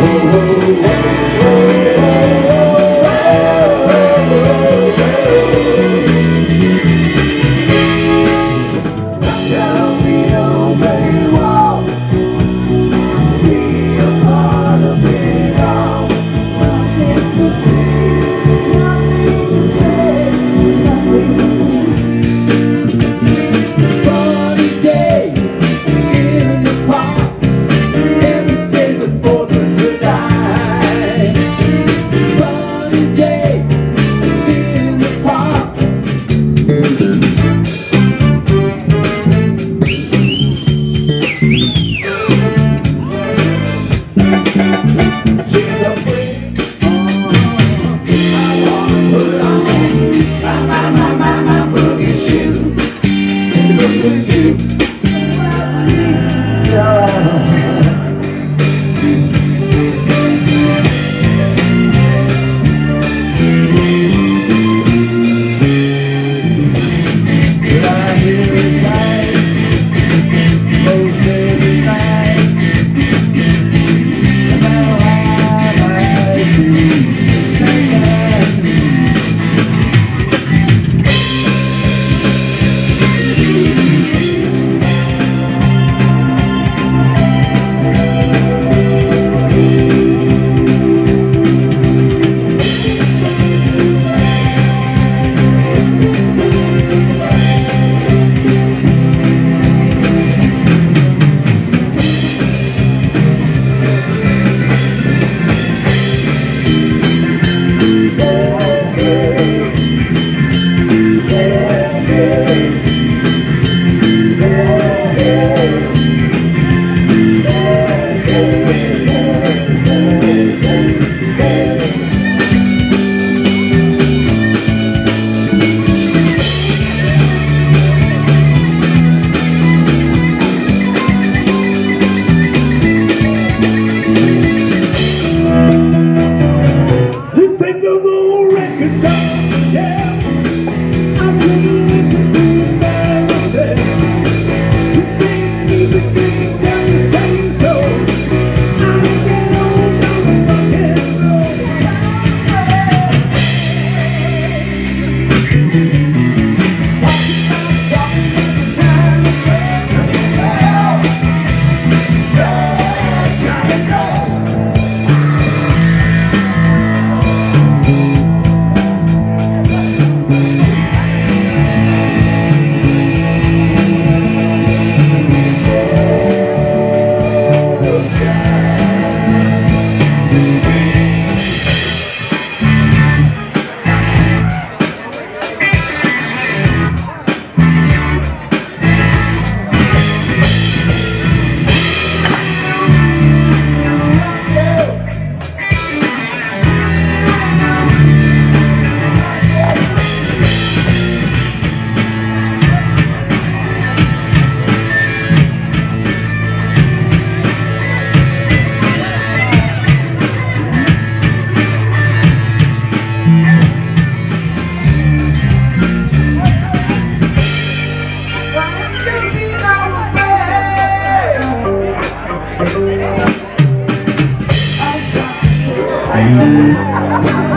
Whoa, whoa. you.